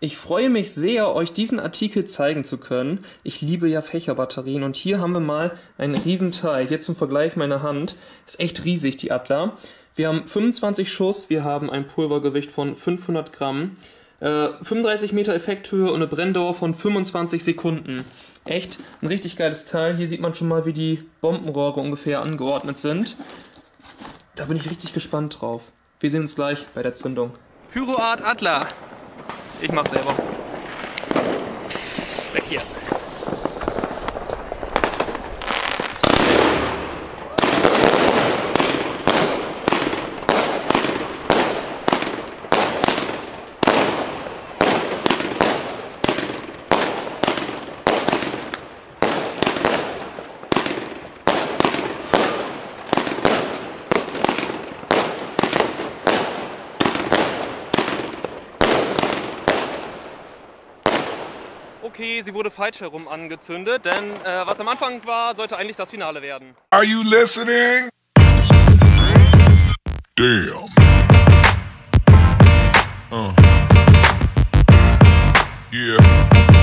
Ich freue mich sehr, euch diesen Artikel zeigen zu können. Ich liebe ja Fächerbatterien und hier haben wir mal ein Riesenteil. Hier zum Vergleich meine Hand. Ist echt riesig, die Adler. Wir haben 25 Schuss, wir haben ein Pulvergewicht von 500 Gramm, äh, 35 Meter Effekthöhe und eine Brenndauer von 25 Sekunden. Echt ein richtig geiles Teil. Hier sieht man schon mal, wie die Bombenrohre ungefähr angeordnet sind. Da bin ich richtig gespannt drauf. Wir sehen uns gleich bei der Zündung. Pyroart Adler. Ich mach selber. Weg hier. Okay, sie wurde falsch herum angezündet, denn äh, was am Anfang war, sollte eigentlich das Finale werden. Are you listening? Damn. Uh. Yeah.